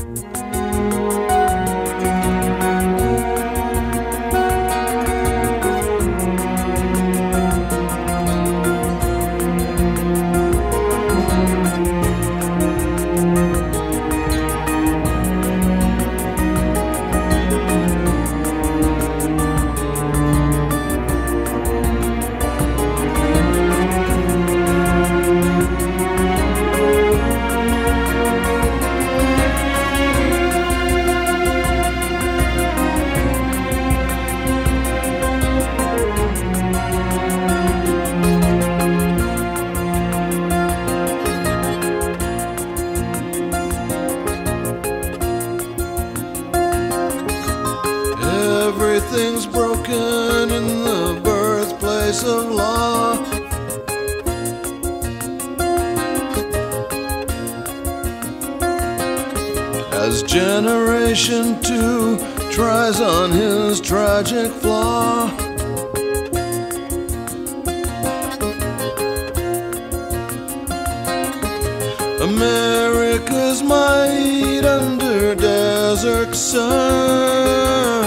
Bye. Everything's broken in the birthplace of law. As Generation 2 tries on his tragic flaw. America's might under desert sun.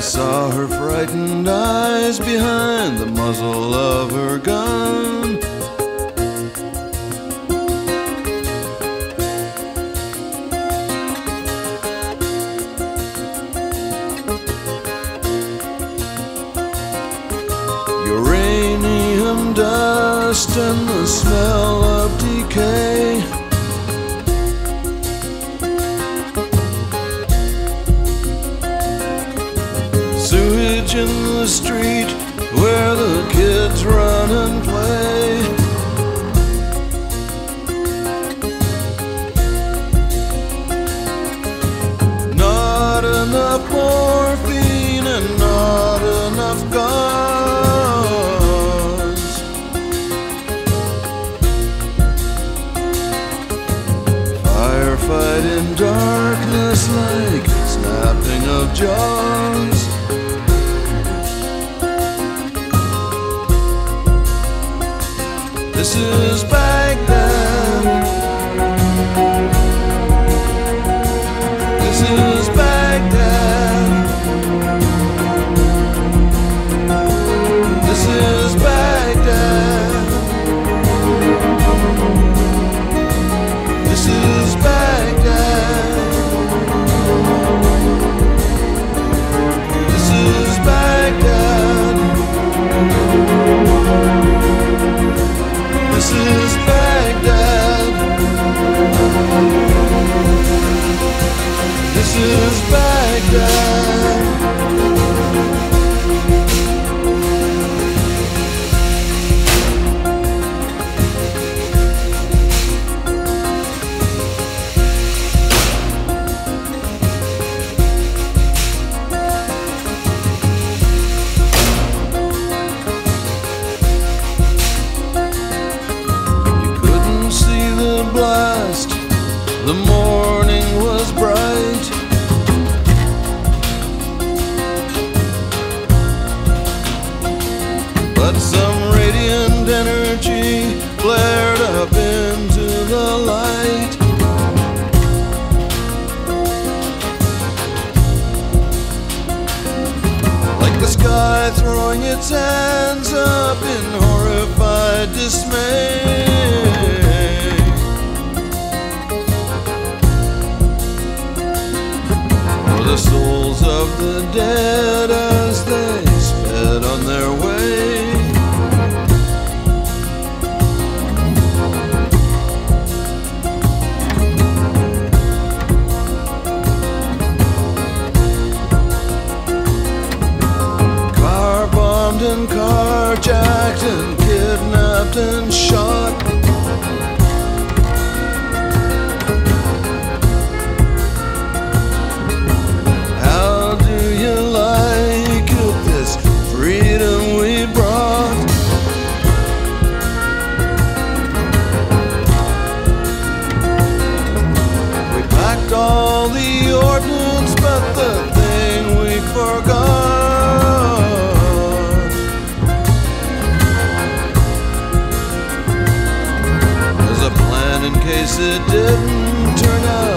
I saw her frightened eyes behind the muzzle of her gun. Uranium dust and the smell street where the kids run and play. Not enough morphine and not enough guns. Firefight in darkness like snapping of jaws. This is morning was bright. But some radiant energy flared up into the light. Like the sky throwing its hands up in carjacked and kidnapped and shot. Didn't turn out